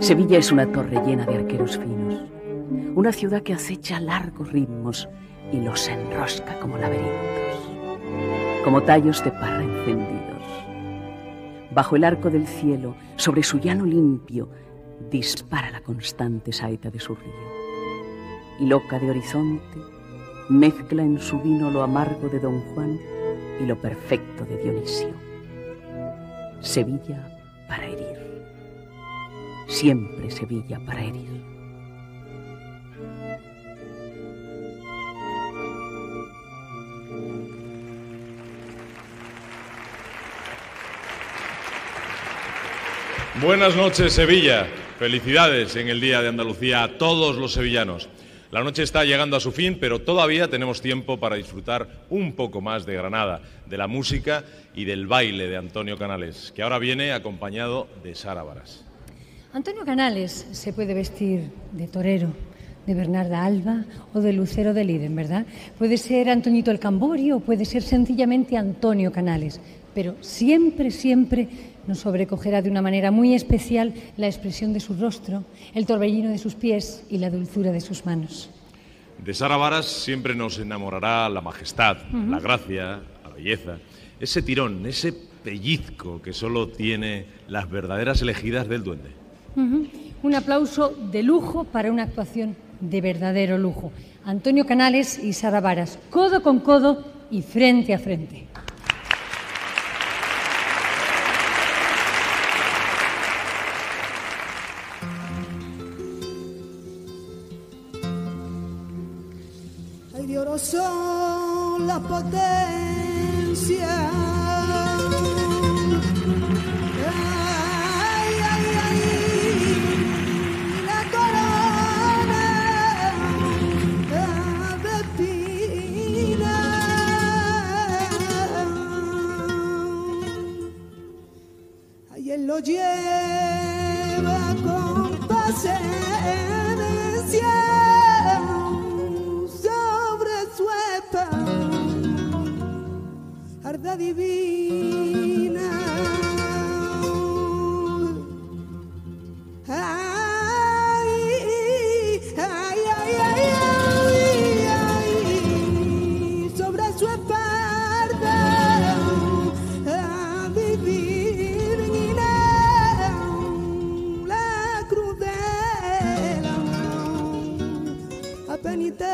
Sevilla es una torre llena de arqueros finos, una ciudad que acecha largos ritmos y los enrosca como laberintos, como tallos de parra encendidos. Bajo el arco del cielo, sobre su llano limpio, dispara la constante saeta de su río. Y loca de horizonte, mezcla en su vino lo amargo de Don Juan y lo perfecto de Dionisio. Sevilla para herir siempre Sevilla para herir. Buenas noches, Sevilla. Felicidades en el Día de Andalucía a todos los sevillanos. La noche está llegando a su fin, pero todavía tenemos tiempo para disfrutar un poco más de Granada, de la música y del baile de Antonio Canales, que ahora viene acompañado de Sara Varas. Antonio Canales se puede vestir de torero, de Bernarda Alba o de Lucero de Liden, ¿verdad? Puede ser Antoñito el Camborio o puede ser sencillamente Antonio Canales, pero siempre, siempre nos sobrecogerá de una manera muy especial la expresión de su rostro, el torbellino de sus pies y la dulzura de sus manos. De Sara Varas siempre nos enamorará la majestad, la gracia, la belleza, ese tirón, ese pellizco que solo tiene las verdaderas elegidas del duende. Un aplauso de lujo para una actuación de verdadero lujo. Antonio Canales y Sara Varas, codo con codo y frente a frente. De oro son las potencias. lo lleva con paciencia guarda divina. Sobre su espalda vivir la cruz de la, penitencia.